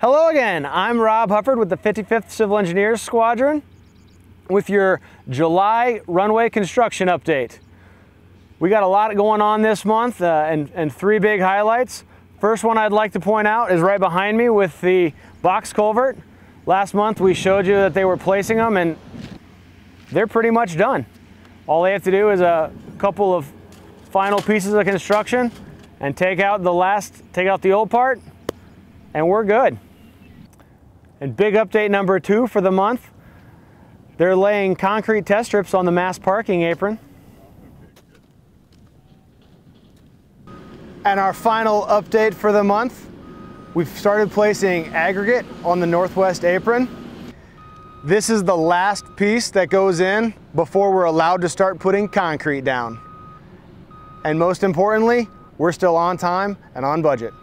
Hello again, I'm Rob Hufford with the 55th Civil Engineers Squadron with your July runway construction update. We got a lot going on this month uh, and, and three big highlights. First one I'd like to point out is right behind me with the box culvert. Last month we showed you that they were placing them and they're pretty much done. All they have to do is a couple of final pieces of construction and take out the last, take out the old part and we're good. And big update number two for the month, they're laying concrete test strips on the mass parking apron. And our final update for the month, we've started placing aggregate on the northwest apron. This is the last piece that goes in before we're allowed to start putting concrete down. And most importantly, we're still on time and on budget.